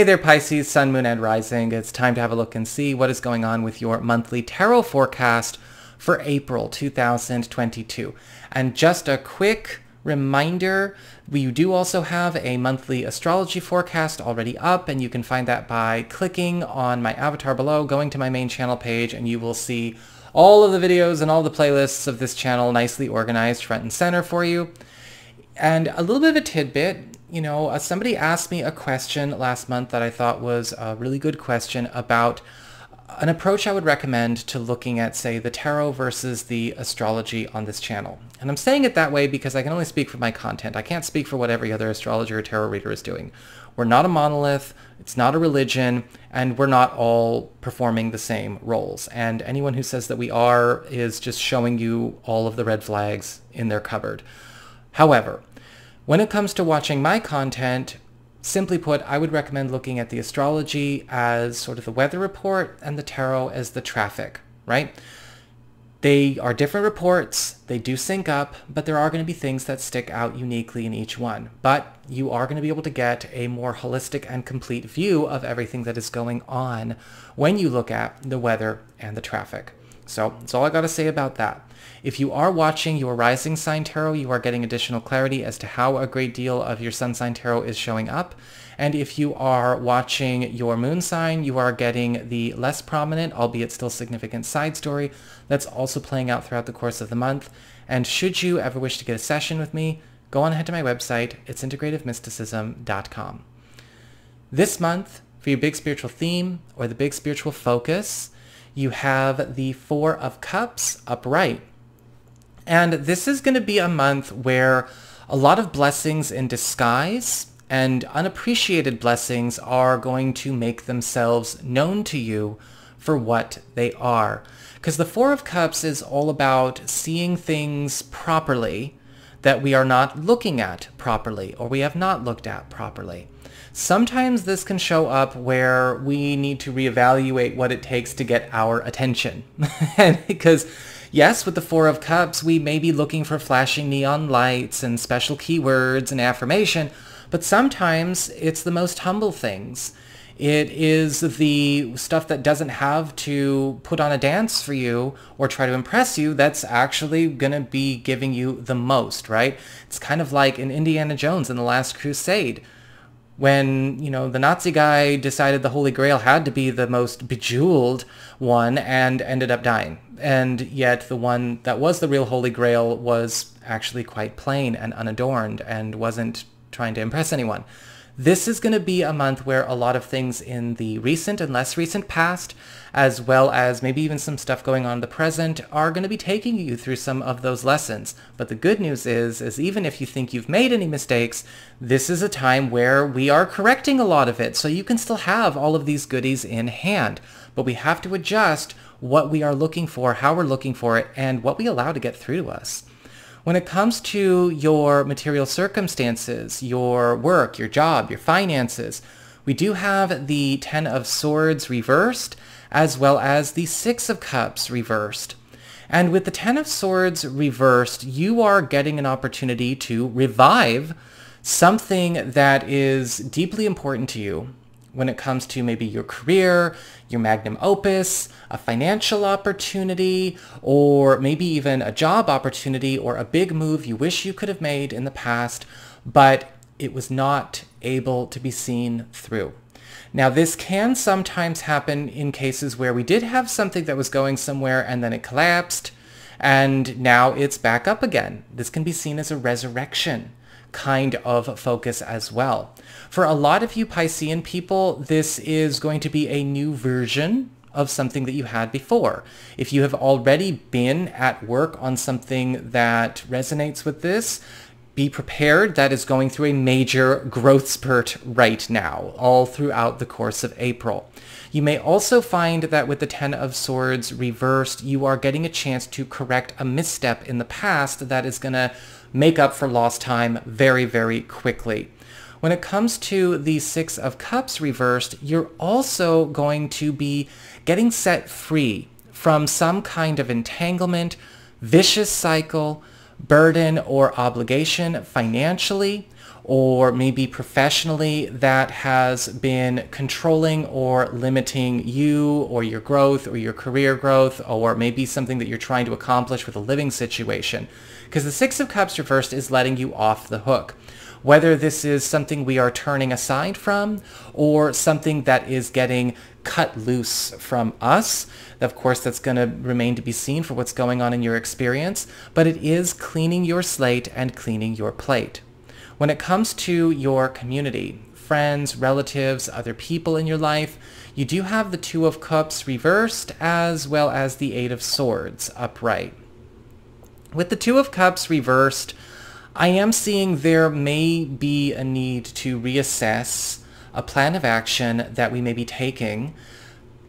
Hey there Pisces, Sun, Moon, and Rising. It's time to have a look and see what is going on with your monthly tarot forecast for April 2022. And just a quick reminder, we do also have a monthly astrology forecast already up, and you can find that by clicking on my avatar below, going to my main channel page, and you will see all of the videos and all the playlists of this channel nicely organized front and center for you. And a little bit of a tidbit, you know, uh, somebody asked me a question last month that I thought was a really good question about an approach I would recommend to looking at, say, the tarot versus the astrology on this channel. And I'm saying it that way because I can only speak for my content. I can't speak for what every other astrologer or tarot reader is doing. We're not a monolith, it's not a religion, and we're not all performing the same roles. And anyone who says that we are is just showing you all of the red flags in their cupboard. However, when it comes to watching my content, simply put, I would recommend looking at the astrology as sort of the weather report and the tarot as the traffic, right? They are different reports, they do sync up, but there are going to be things that stick out uniquely in each one. But you are going to be able to get a more holistic and complete view of everything that is going on when you look at the weather and the traffic. So that's all I got to say about that. If you are watching your rising sign tarot, you are getting additional clarity as to how a great deal of your sun sign tarot is showing up. And if you are watching your moon sign, you are getting the less prominent, albeit still significant side story that's also playing out throughout the course of the month. And should you ever wish to get a session with me, go on ahead to my website. It's integrativemysticism.com. This month, for your big spiritual theme or the big spiritual focus, you have the Four of Cups upright. And this is going to be a month where a lot of blessings in disguise and unappreciated blessings are going to make themselves known to you for what they are. Because the Four of Cups is all about seeing things properly that we are not looking at properly or we have not looked at properly. Sometimes this can show up where we need to reevaluate what it takes to get our attention. because yes, with the Four of Cups, we may be looking for flashing neon lights and special keywords and affirmation, but sometimes it's the most humble things. It is the stuff that doesn't have to put on a dance for you or try to impress you that's actually going to be giving you the most, right? It's kind of like in Indiana Jones in The Last Crusade when you know the Nazi guy decided the Holy Grail had to be the most bejeweled one and ended up dying. And yet the one that was the real Holy Grail was actually quite plain and unadorned and wasn't trying to impress anyone. This is going to be a month where a lot of things in the recent and less recent past, as well as maybe even some stuff going on in the present, are going to be taking you through some of those lessons. But the good news is, is even if you think you've made any mistakes, this is a time where we are correcting a lot of it. So you can still have all of these goodies in hand. But we have to adjust what we are looking for, how we're looking for it, and what we allow to get through to us. When it comes to your material circumstances, your work, your job, your finances, we do have the Ten of Swords reversed, as well as the Six of Cups reversed. And with the Ten of Swords reversed, you are getting an opportunity to revive something that is deeply important to you when it comes to maybe your career, your magnum opus, a financial opportunity, or maybe even a job opportunity or a big move you wish you could have made in the past, but it was not able to be seen through. Now, this can sometimes happen in cases where we did have something that was going somewhere and then it collapsed, and now it's back up again. This can be seen as a resurrection kind of focus as well. For a lot of you Piscean people, this is going to be a new version of something that you had before. If you have already been at work on something that resonates with this, be prepared. That is going through a major growth spurt right now, all throughout the course of April. You may also find that with the Ten of Swords reversed, you are getting a chance to correct a misstep in the past that is going to make up for lost time very, very quickly. When it comes to the Six of Cups reversed, you're also going to be getting set free from some kind of entanglement, vicious cycle, burden, or obligation financially, or maybe professionally that has been controlling or limiting you or your growth or your career growth or maybe something that you're trying to accomplish with a living situation. Because the Six of Cups reversed is letting you off the hook. Whether this is something we are turning aside from or something that is getting cut loose from us. Of course, that's going to remain to be seen for what's going on in your experience, but it is cleaning your slate and cleaning your plate. When it comes to your community, friends, relatives, other people in your life, you do have the Two of Cups reversed as well as the Eight of Swords upright. With the Two of Cups reversed, I am seeing there may be a need to reassess a plan of action that we may be taking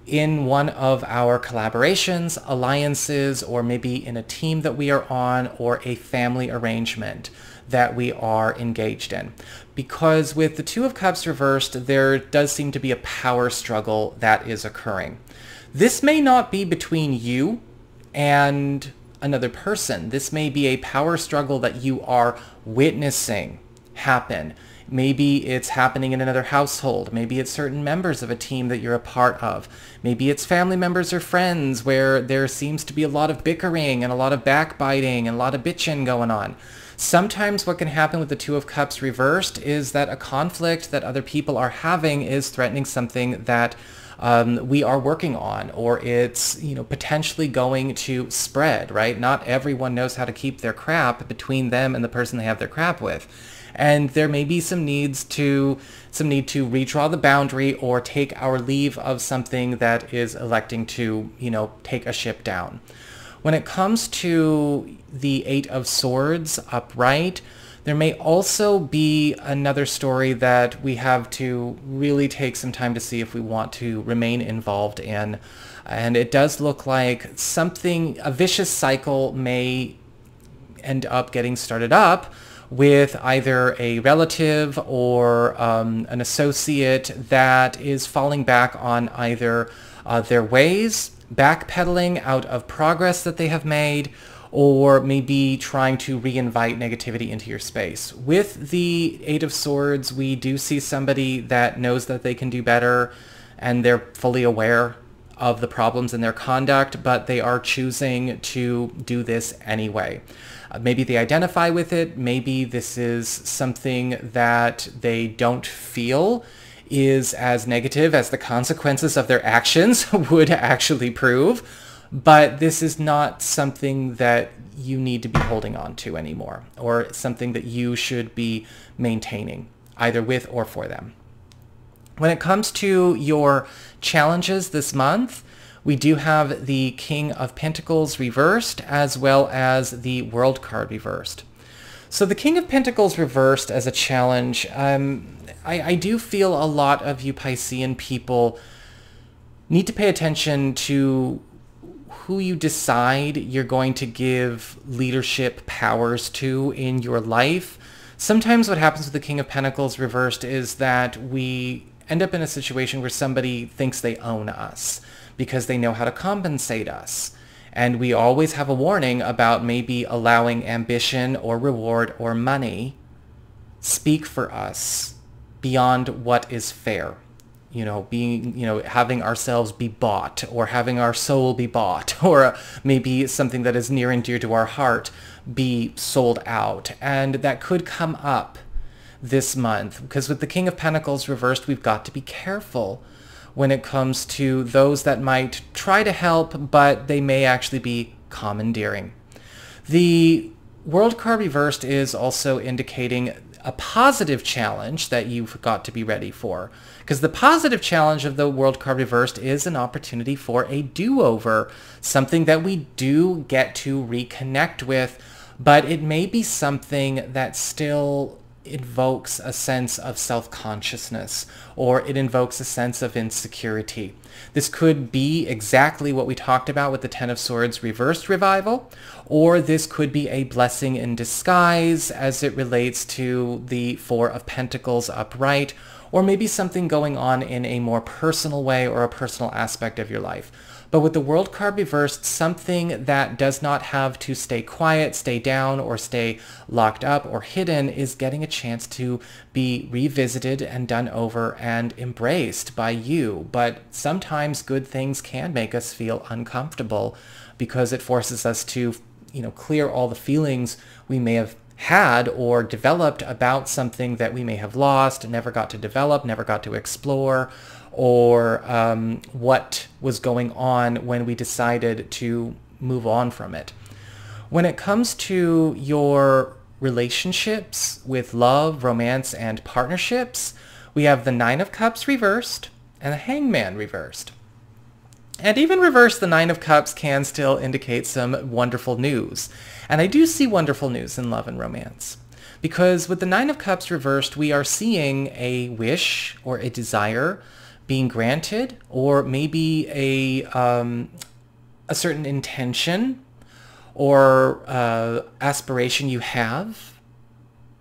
in one of our collaborations, alliances, or maybe in a team that we are on or a family arrangement that we are engaged in. Because with the Two of Cups reversed, there does seem to be a power struggle that is occurring. This may not be between you and another person. This may be a power struggle that you are witnessing happen. Maybe it's happening in another household. Maybe it's certain members of a team that you're a part of. Maybe it's family members or friends where there seems to be a lot of bickering and a lot of backbiting and a lot of bitching going on. Sometimes what can happen with the Two of Cups reversed is that a conflict that other people are having is threatening something that um, we are working on or it's you know potentially going to spread right? Not everyone knows how to keep their crap between them and the person they have their crap with. And there may be some needs to some need to redraw the boundary or take our leave of something that is electing to you know take a ship down when it comes to the Eight of Swords upright, there may also be another story that we have to really take some time to see if we want to remain involved in. And it does look like something, a vicious cycle may end up getting started up with either a relative or um, an associate that is falling back on either uh, their ways backpedaling out of progress that they have made or maybe trying to reinvite negativity into your space. With the Eight of Swords, we do see somebody that knows that they can do better and they're fully aware of the problems in their conduct, but they are choosing to do this anyway. Uh, maybe they identify with it. Maybe this is something that they don't feel is as negative as the consequences of their actions would actually prove. But this is not something that you need to be holding on to anymore or something that you should be maintaining either with or for them. When it comes to your challenges this month, we do have the King of Pentacles reversed as well as the World card reversed. So the King of Pentacles reversed as a challenge, um, I, I do feel a lot of you Piscean people need to pay attention to who you decide you're going to give leadership powers to in your life. Sometimes what happens with the King of Pentacles reversed is that we end up in a situation where somebody thinks they own us because they know how to compensate us. And we always have a warning about maybe allowing ambition or reward or money speak for us beyond what is fair. You know, being, you know, having ourselves be bought or having our soul be bought or maybe something that is near and dear to our heart be sold out. And that could come up this month because with the King of Pentacles reversed, we've got to be careful when it comes to those that might try to help, but they may actually be commandeering. The World card reversed is also indicating a positive challenge that you've got to be ready for. Because the positive challenge of the World card reversed is an opportunity for a do-over, something that we do get to reconnect with, but it may be something that still invokes a sense of self-consciousness or it invokes a sense of insecurity. This could be exactly what we talked about with the Ten of Swords reversed revival, or this could be a blessing in disguise as it relates to the Four of Pentacles upright, or maybe something going on in a more personal way or a personal aspect of your life. But with the world card reversed, something that does not have to stay quiet, stay down, or stay locked up or hidden is getting a chance to be revisited and done over and embraced by you. But sometimes good things can make us feel uncomfortable because it forces us to, you know, clear all the feelings we may have had or developed about something that we may have lost, never got to develop, never got to explore, or um, what was going on when we decided to move on from it. When it comes to your relationships with love, romance, and partnerships, we have the Nine of Cups reversed and the Hangman reversed. And even reverse, the Nine of Cups can still indicate some wonderful news. And I do see wonderful news in love and romance. Because with the Nine of Cups reversed, we are seeing a wish or a desire being granted, or maybe a, um, a certain intention or uh, aspiration you have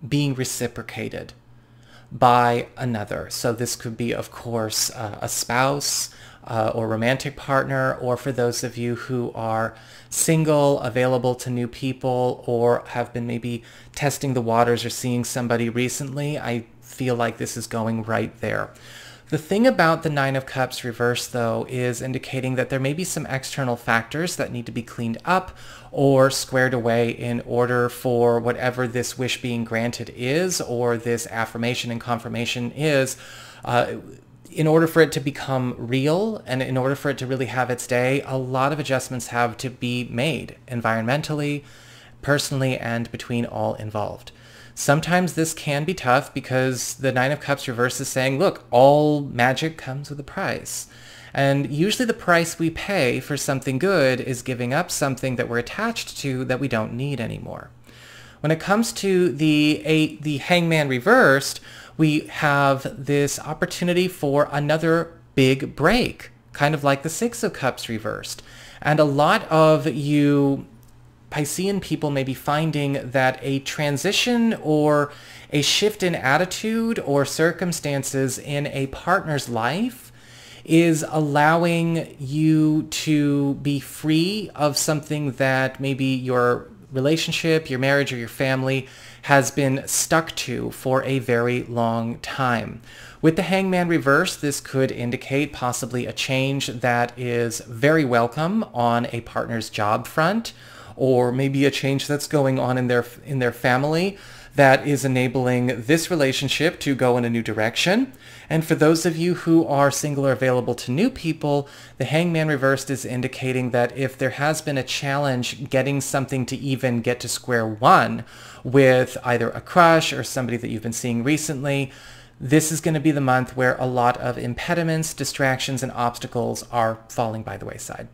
being reciprocated by another. So this could be, of course, uh, a spouse uh, or romantic partner, or for those of you who are single, available to new people, or have been maybe testing the waters or seeing somebody recently, I feel like this is going right there. The thing about the Nine of Cups reverse, though, is indicating that there may be some external factors that need to be cleaned up or squared away in order for whatever this wish being granted is or this affirmation and confirmation is, uh, in order for it to become real and in order for it to really have its day, a lot of adjustments have to be made environmentally, personally, and between all involved. Sometimes this can be tough because the Nine of Cups reverse is saying, look, all magic comes with a price. And usually the price we pay for something good is giving up something that we're attached to that we don't need anymore. When it comes to the eight, the hangman reversed, we have this opportunity for another big break, kind of like the Six of Cups reversed. And a lot of you Piscean people may be finding that a transition or a shift in attitude or circumstances in a partner's life is allowing you to be free of something that maybe your relationship, your marriage, or your family has been stuck to for a very long time. With the hangman reverse, this could indicate possibly a change that is very welcome on a partner's job front or maybe a change that's going on in their in their family that is enabling this relationship to go in a new direction. And for those of you who are single or available to new people, the hangman reversed is indicating that if there has been a challenge getting something to even get to square one with either a crush or somebody that you've been seeing recently, this is going to be the month where a lot of impediments, distractions, and obstacles are falling by the wayside.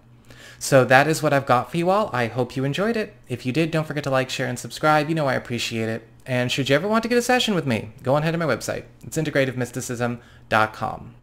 So that is what I've got for you all. I hope you enjoyed it. If you did, don't forget to like, share, and subscribe. You know I appreciate it. And should you ever want to get a session with me, go on ahead to my website. It's integrativemysticism.com.